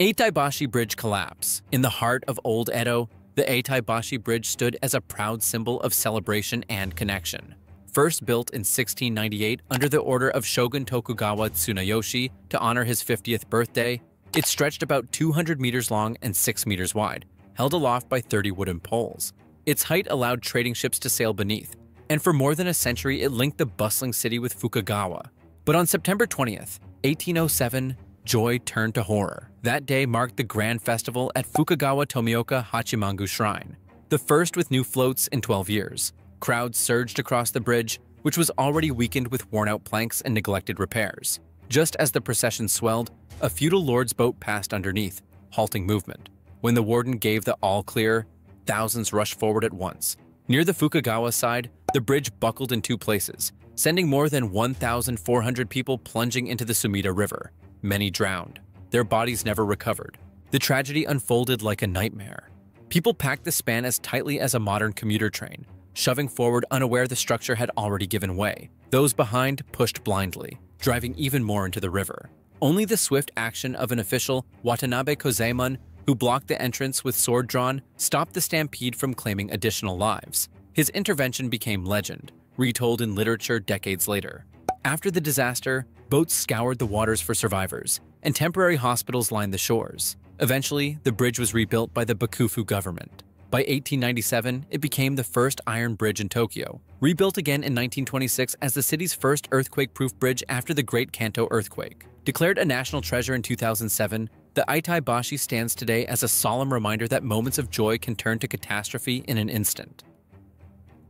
Eitaibashi Bridge collapse. In the heart of Old Edo, the Eitaibashi Bridge stood as a proud symbol of celebration and connection. First built in 1698 under the order of Shogun Tokugawa Tsunayoshi to honor his 50th birthday, it stretched about 200 meters long and 6 meters wide, held aloft by 30 wooden poles. Its height allowed trading ships to sail beneath, and for more than a century it linked the bustling city with Fukagawa. But on September 20th, 1807, joy turned to horror. That day marked the grand festival at Fukagawa Tomioka Hachimangu Shrine, the first with new floats in 12 years. Crowds surged across the bridge, which was already weakened with worn-out planks and neglected repairs. Just as the procession swelled, a feudal lord's boat passed underneath, halting movement. When the warden gave the all-clear, thousands rushed forward at once. Near the Fukagawa side, the bridge buckled in two places, sending more than 1,400 people plunging into the Sumida River. Many drowned. Their bodies never recovered. The tragedy unfolded like a nightmare. People packed the span as tightly as a modern commuter train, shoving forward unaware the structure had already given way. Those behind pushed blindly, driving even more into the river. Only the swift action of an official, Watanabe Kozaemon, who blocked the entrance with sword drawn, stopped the stampede from claiming additional lives. His intervention became legend, retold in literature decades later. After the disaster, boats scoured the waters for survivors, and temporary hospitals lined the shores. Eventually, the bridge was rebuilt by the Bakufu government. By 1897, it became the first iron bridge in Tokyo, rebuilt again in 1926 as the city's first earthquake-proof bridge after the Great Kanto earthquake. Declared a national treasure in 2007, the Eitaibashi stands today as a solemn reminder that moments of joy can turn to catastrophe in an instant.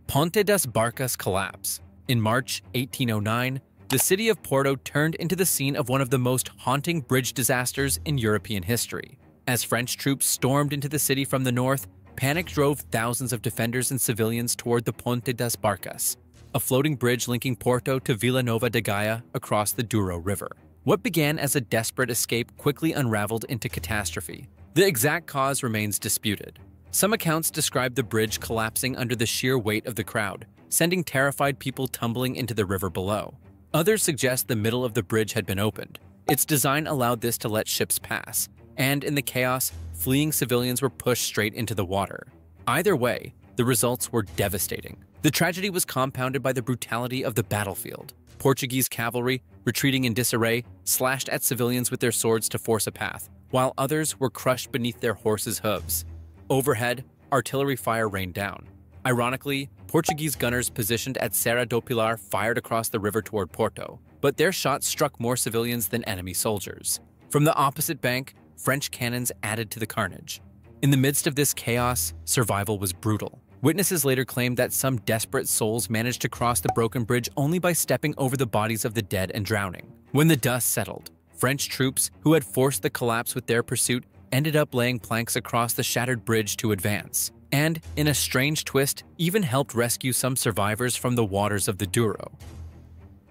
Ponte das Barcas collapse. In March 1809, the city of Porto turned into the scene of one of the most haunting bridge disasters in European history. As French troops stormed into the city from the north, panic drove thousands of defenders and civilians toward the Ponte das Barcas, a floating bridge linking Porto to Vila Nova de Gaia across the Douro River. What began as a desperate escape quickly unraveled into catastrophe. The exact cause remains disputed. Some accounts describe the bridge collapsing under the sheer weight of the crowd, sending terrified people tumbling into the river below. Others suggest the middle of the bridge had been opened. Its design allowed this to let ships pass, and in the chaos, fleeing civilians were pushed straight into the water. Either way, the results were devastating. The tragedy was compounded by the brutality of the battlefield. Portuguese cavalry, retreating in disarray, slashed at civilians with their swords to force a path, while others were crushed beneath their horses' hooves. Overhead, artillery fire rained down. Ironically, Portuguese gunners positioned at Serra do Pilar fired across the river toward Porto, but their shots struck more civilians than enemy soldiers. From the opposite bank, French cannons added to the carnage. In the midst of this chaos, survival was brutal. Witnesses later claimed that some desperate souls managed to cross the broken bridge only by stepping over the bodies of the dead and drowning. When the dust settled, French troops, who had forced the collapse with their pursuit, ended up laying planks across the shattered bridge to advance, and, in a strange twist, even helped rescue some survivors from the waters of the Douro.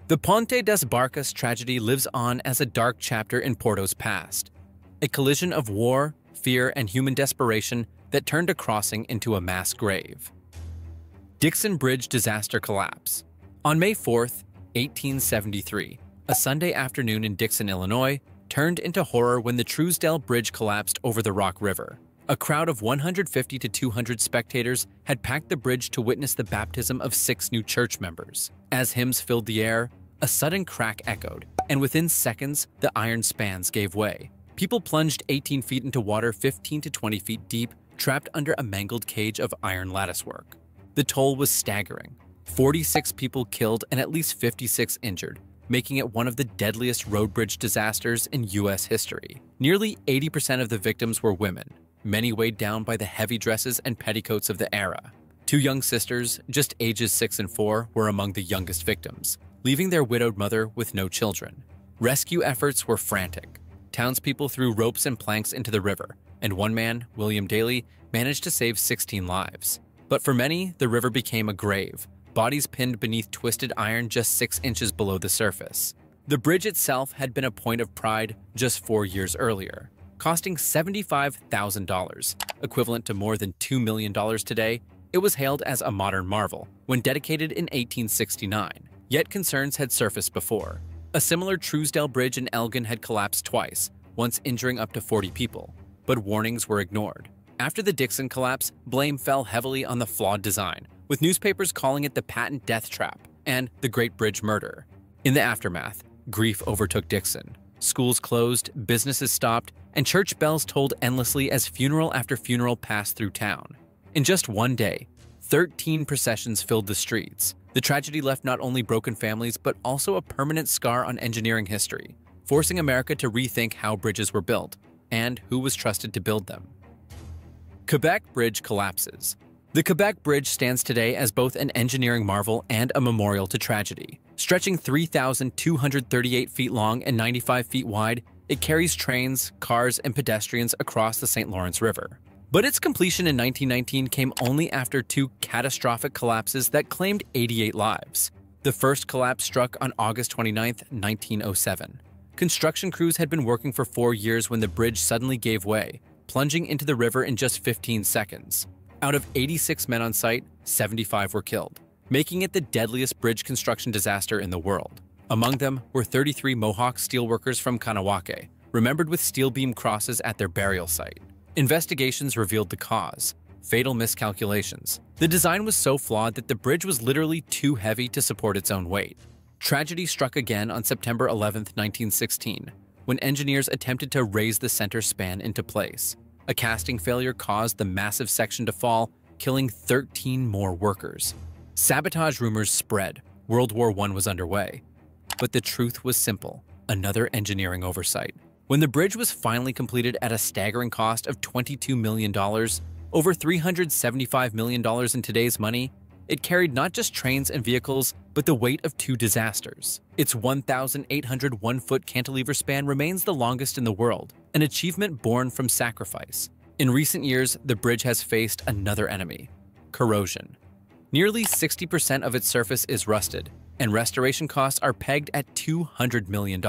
The Ponte das Barcas tragedy lives on as a dark chapter in Porto's past, a collision of war, fear, and human desperation that turned a crossing into a mass grave. Dixon Bridge disaster collapse. On May 4, 1873, a Sunday afternoon in Dixon, Illinois, turned into horror when the Truesdell Bridge collapsed over the Rock River. A crowd of 150 to 200 spectators had packed the bridge to witness the baptism of six new church members. As hymns filled the air, a sudden crack echoed, and within seconds, the iron spans gave way. People plunged 18 feet into water 15 to 20 feet deep trapped under a mangled cage of iron latticework. The toll was staggering 46 people killed and at least 56 injured, making it one of the deadliest road bridge disasters in U.S. history. Nearly 80% of the victims were women, many weighed down by the heavy dresses and petticoats of the era. Two young sisters, just ages 6 and 4, were among the youngest victims, leaving their widowed mother with no children. Rescue efforts were frantic. Townspeople threw ropes and planks into the river, and one man, William Daly, managed to save 16 lives. But for many, the river became a grave, bodies pinned beneath twisted iron just 6 inches below the surface. The bridge itself had been a point of pride just four years earlier, costing $75,000, equivalent to more than $2 million today. It was hailed as a modern marvel when dedicated in 1869, yet concerns had surfaced before. A similar Truesdell Bridge in Elgin had collapsed twice, once injuring up to 40 people. But warnings were ignored. After the Dixon collapse, blame fell heavily on the flawed design, with newspapers calling it the patent death trap and the Great Bridge Murder. In the aftermath, grief overtook Dixon. Schools closed, businesses stopped, and church bells tolled endlessly as funeral after funeral passed through town. In just one day, 13 processions filled the streets. The tragedy left not only broken families, but also a permanent scar on engineering history, forcing America to rethink how bridges were built and who was trusted to build them. Quebec Bridge collapses. The Quebec Bridge stands today as both an engineering marvel and a memorial to tragedy. Stretching 3,238 feet long and 95 feet wide, it carries trains, cars, and pedestrians across the St. Lawrence River. But its completion in 1919 came only after two catastrophic collapses that claimed 88 lives. The first collapse struck on August 29, 1907. Construction crews had been working for four years when the bridge suddenly gave way, plunging into the river in just 15 seconds. Out of 86 men on site, 75 were killed, making it the deadliest bridge construction disaster in the world. Among them were 33 Mohawk steelworkers from Kahnawake, remembered with steel beam crosses at their burial site. Investigations revealed the cause fatal miscalculations. The design was so flawed that the bridge was literally too heavy to support its own weight. Tragedy struck again on September 11, 1916, when engineers attempted to raise the center span into place. A casting failure caused the massive section to fall, killing 13 more workers. Sabotage rumors spread. World War I was underway. But the truth was simple another engineering oversight. When the bridge was finally completed at a staggering cost of $22 million, over $375 million in today's money, it carried not just trains and vehicles, but the weight of two disasters. Its 1,801 foot cantilever span remains the longest in the world, an achievement born from sacrifice. In recent years, the bridge has faced another enemy corrosion. Nearly 60% of its surface is rusted, and restoration costs are pegged at $200 million.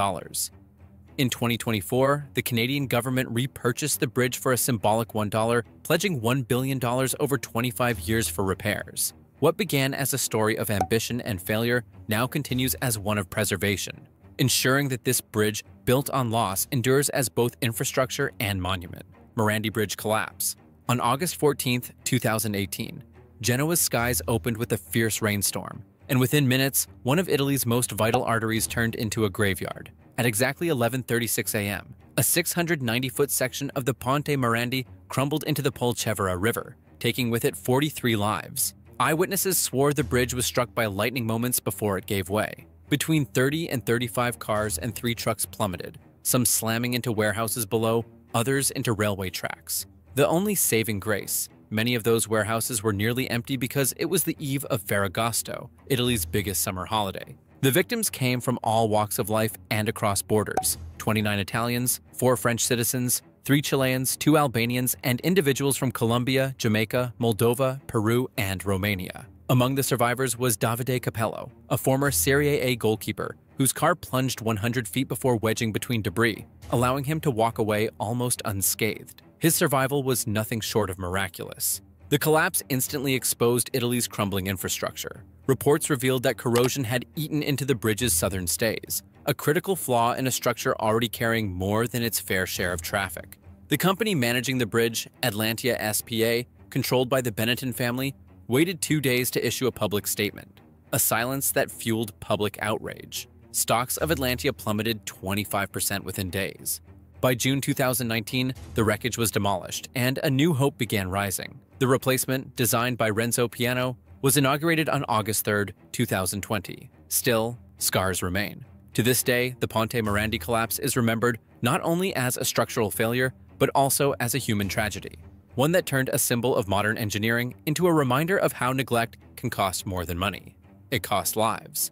In 2024, the Canadian government repurchased the bridge for a symbolic $1, pledging $1 billion over 25 years for repairs. What began as a story of ambition and failure now continues as one of preservation, ensuring that this bridge, built on loss, endures as both infrastructure and monument. Morandi Bridge collapse. On August 14, 2018, Genoa's skies opened with a fierce rainstorm, and within minutes, one of Italy's most vital arteries turned into a graveyard. At exactly 11:36 a.m., a 690-foot section of the Ponte Morandi crumbled into the Polcevera River, taking with it 43 lives. Eyewitnesses swore the bridge was struck by lightning moments before it gave way. Between 30 and 35 cars and three trucks plummeted, some slamming into warehouses below, others into railway tracks. The only saving grace, many of those warehouses were nearly empty because it was the eve of Ferragosto, Italy's biggest summer holiday. The victims came from all walks of life and across borders 29 Italians, 4 French citizens, three Chileans, two Albanians, and individuals from Colombia, Jamaica, Moldova, Peru, and Romania. Among the survivors was Davide Capello, a former Serie A goalkeeper whose car plunged 100 feet before wedging between debris, allowing him to walk away almost unscathed. His survival was nothing short of miraculous. The collapse instantly exposed Italy's crumbling infrastructure. Reports revealed that corrosion had eaten into the bridge's southern stays, a critical flaw in a structure already carrying more than its fair share of traffic. The company managing the bridge, Atlantia SPA, controlled by the Benetton family, waited two days to issue a public statement, a silence that fueled public outrage. Stocks of Atlantia plummeted 25% within days. By June 2019, the wreckage was demolished, and a new hope began rising. The replacement, designed by Renzo Piano, was inaugurated on August 3, 2020. Still, scars remain. To this day, the Ponte Morandi collapse is remembered not only as a structural failure, but also as a human tragedy, one that turned a symbol of modern engineering into a reminder of how neglect can cost more than money. It costs lives.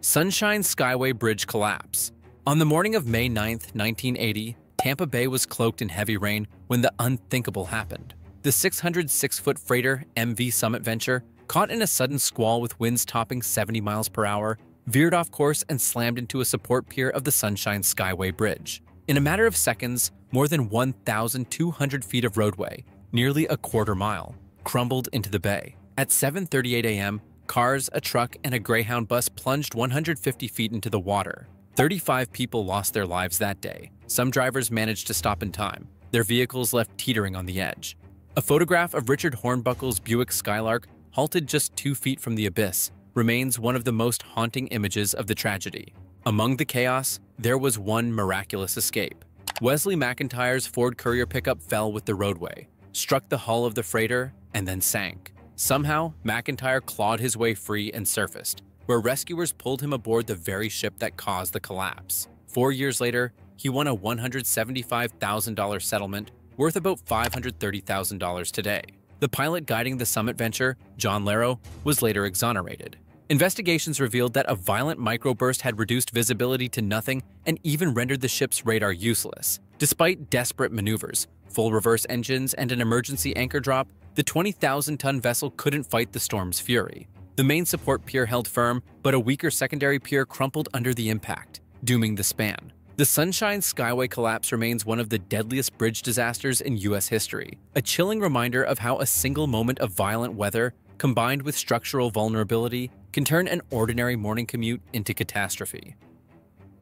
Sunshine Skyway Bridge Collapse. On the morning of May 9, 1980, Tampa Bay was cloaked in heavy rain when the unthinkable happened. The 606-foot freighter MV Summit Venture, caught in a sudden squall with winds topping 70 miles per hour, veered off course and slammed into a support pier of the Sunshine Skyway Bridge. In a matter of seconds, more than 1,200 feet of roadway, nearly a quarter mile, crumbled into the bay. At 7.38 a.m., cars, a truck, and a Greyhound bus plunged 150 feet into the water. 35 people lost their lives that day, some drivers managed to stop in time, their vehicles left teetering on the edge. A photograph of Richard Hornbuckle's Buick Skylark, halted just two feet from the abyss, remains one of the most haunting images of the tragedy. Among the chaos, there was one miraculous escape. Wesley MacIntire's Ford Courier pickup fell with the roadway, struck the hull of the freighter, and then sank. Somehow, MacIntire clawed his way free and surfaced, where rescuers pulled him aboard the very ship that caused the collapse. Four years later, he won a $175,000 settlement worth about $530,000 today. The pilot guiding the summit venture, John Lerro, was later exonerated. Investigations revealed that a violent microburst had reduced visibility to nothing and even rendered the ship's radar useless. Despite desperate maneuvers, full reverse engines, and an emergency anchor drop, the 20,000-ton vessel couldn't fight the storm's fury. The main support pier held firm, but a weaker secondary pier crumpled under the impact, dooming the span. The Sunshine Skyway collapse remains one of the deadliest bridge disasters in U.S. history, a chilling reminder of how a single moment of violent weather, combined with structural vulnerability, can turn an ordinary morning commute into catastrophe.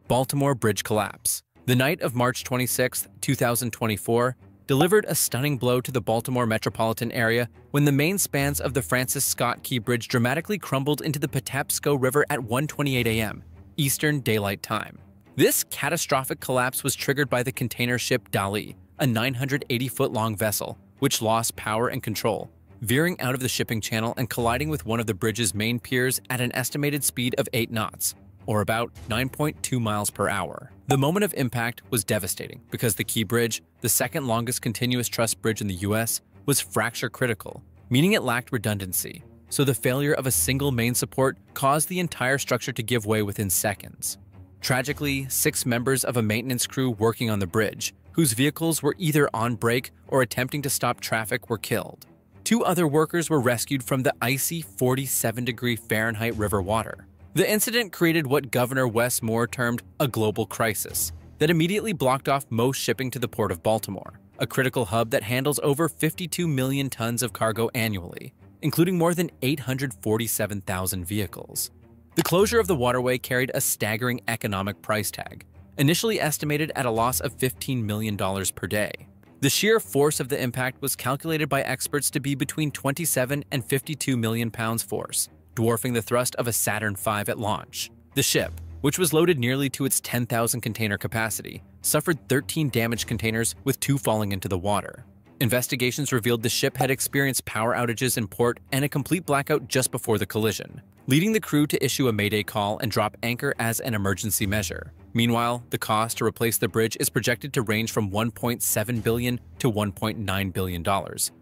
Baltimore Bridge Collapse The night of March 26, 2024, delivered a stunning blow to the Baltimore metropolitan area when the main spans of the Francis Scott Key Bridge dramatically crumbled into the Patapsco River at 1.28 a.m. Eastern Daylight Time. This catastrophic collapse was triggered by the container ship Dali, a 980-foot-long vessel, which lost power and control, veering out of the shipping channel and colliding with one of the bridge's main piers at an estimated speed of 8 knots, or about 9.2 miles per hour. The moment of impact was devastating because the Key Bridge, the second longest continuous truss bridge in the US, was fracture critical, meaning it lacked redundancy, so the failure of a single main support caused the entire structure to give way within seconds. Tragically, six members of a maintenance crew working on the bridge, whose vehicles were either on break or attempting to stop traffic, were killed. Two other workers were rescued from the icy 47 degree Fahrenheit river water. The incident created what Governor Wes Moore termed a global crisis that immediately blocked off most shipping to the Port of Baltimore, a critical hub that handles over 52 million tons of cargo annually, including more than 847,000 vehicles. The closure of the waterway carried a staggering economic price tag, initially estimated at a loss of $15 million per day. The sheer force of the impact was calculated by experts to be between 27 and 52 million pounds force, dwarfing the thrust of a Saturn V at launch. The ship, which was loaded nearly to its 10,000 container capacity, suffered 13 damaged containers with two falling into the water. Investigations revealed the ship had experienced power outages in port and a complete blackout just before the collision, leading the crew to issue a mayday call and drop anchor as an emergency measure. Meanwhile, the cost to replace the bridge is projected to range from 1.7 billion to $1.9 billion,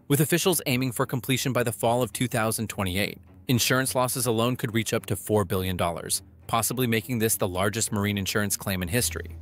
with officials aiming for completion by the fall of 2028. Insurance losses alone could reach up to $4 billion, possibly making this the largest marine insurance claim in history.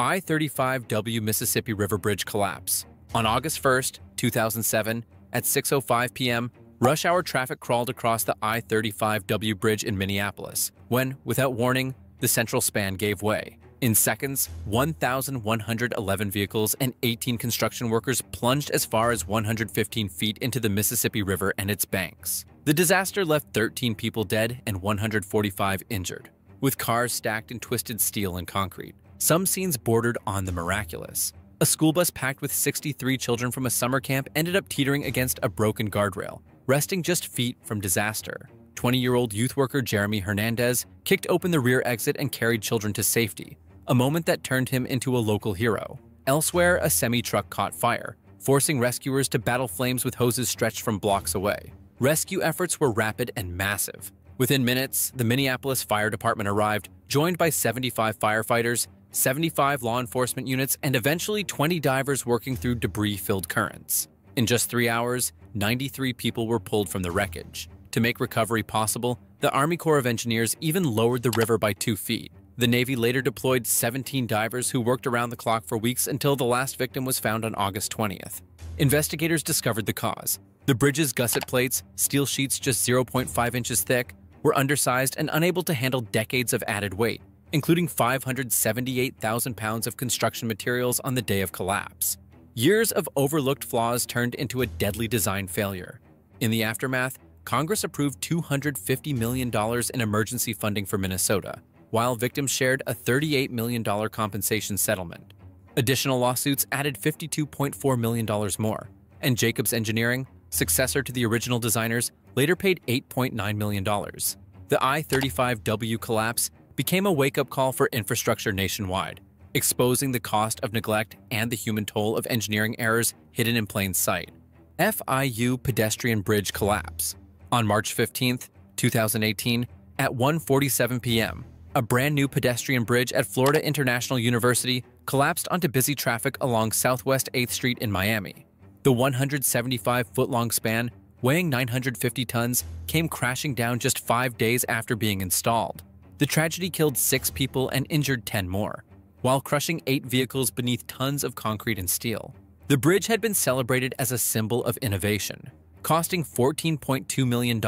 I-35W Mississippi River Bridge collapse. On August 1, 2007, at 6.05 p.m., rush hour traffic crawled across the I-35W bridge in Minneapolis, when, without warning, the central span gave way. In seconds, 1,111 vehicles and 18 construction workers plunged as far as 115 feet into the Mississippi River and its banks. The disaster left 13 people dead and 145 injured, with cars stacked in twisted steel and concrete. Some scenes bordered on the miraculous. A school bus packed with 63 children from a summer camp ended up teetering against a broken guardrail, resting just feet from disaster. 20-year-old youth worker Jeremy Hernandez kicked open the rear exit and carried children to safety, a moment that turned him into a local hero. Elsewhere, a semi-truck caught fire, forcing rescuers to battle flames with hoses stretched from blocks away. Rescue efforts were rapid and massive. Within minutes, the Minneapolis Fire Department arrived, joined by 75 firefighters, 75 law enforcement units, and eventually 20 divers working through debris-filled currents. In just three hours, 93 people were pulled from the wreckage. To make recovery possible, the Army Corps of Engineers even lowered the river by two feet. The Navy later deployed 17 divers who worked around the clock for weeks until the last victim was found on August 20th. Investigators discovered the cause. The bridge's gusset plates, steel sheets just 0.5 inches thick, were undersized and unable to handle decades of added weight, including 578,000 pounds of construction materials on the day of collapse. Years of overlooked flaws turned into a deadly design failure. In the aftermath, Congress approved $250 million in emergency funding for Minnesota, while victims shared a $38 million compensation settlement. Additional lawsuits added $52.4 million more, and Jacobs Engineering, successor to the original designers, later paid $8.9 million. The I 35W collapse became a wake up call for infrastructure nationwide, exposing the cost of neglect and the human toll of engineering errors hidden in plain sight. FIU pedestrian bridge collapse. On March 15, 2018, at 1:47 p.m., a brand new pedestrian bridge at Florida International University collapsed onto busy traffic along Southwest 8th Street in Miami. The 175-foot-long span, weighing 950 tons, came crashing down just five days after being installed. The tragedy killed six people and injured 10 more, while crushing eight vehicles beneath tons of concrete and steel. The bridge had been celebrated as a symbol of innovation. Costing $14.2 million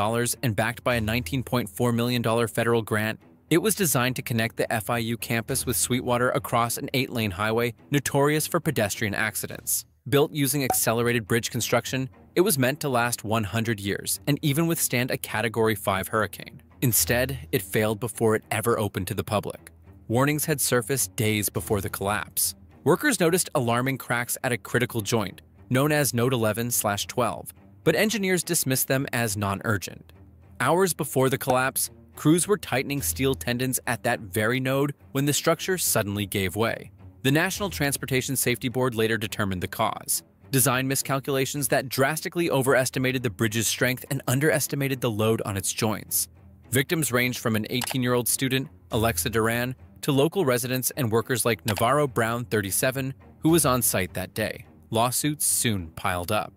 and backed by a $19.4 million federal grant, it was designed to connect the FIU campus with Sweetwater across an eight lane highway notorious for pedestrian accidents. Built using accelerated bridge construction, it was meant to last 100 years and even withstand a Category 5 hurricane. Instead, it failed before it ever opened to the public. Warnings had surfaced days before the collapse. Workers noticed alarming cracks at a critical joint, known as Node 11 12, but engineers dismissed them as non urgent. Hours before the collapse, crews were tightening steel tendons at that very node when the structure suddenly gave way. The National Transportation Safety Board later determined the cause design miscalculations that drastically overestimated the bridge's strength and underestimated the load on its joints. Victims ranged from an 18 year old student, Alexa Duran, to local residents and workers like Navarro Brown, 37, who was on site that day. Lawsuits soon piled up.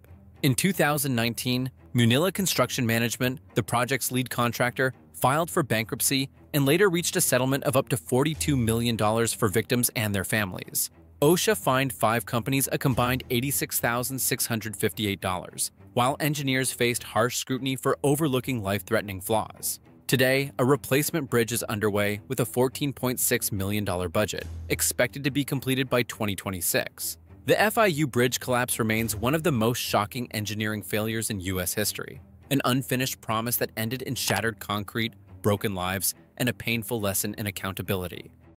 In 2019, Munilla Construction Management, the project's lead contractor, filed for bankruptcy and later reached a settlement of up to $42 million for victims and their families. OSHA fined five companies a combined $86,658, while engineers faced harsh scrutiny for overlooking life-threatening flaws. Today, a replacement bridge is underway with a $14.6 million budget, expected to be completed by 2026. The FIU bridge collapse remains one of the most shocking engineering failures in U.S. history, an unfinished promise that ended in shattered concrete, broken lives, and a painful lesson in accountability.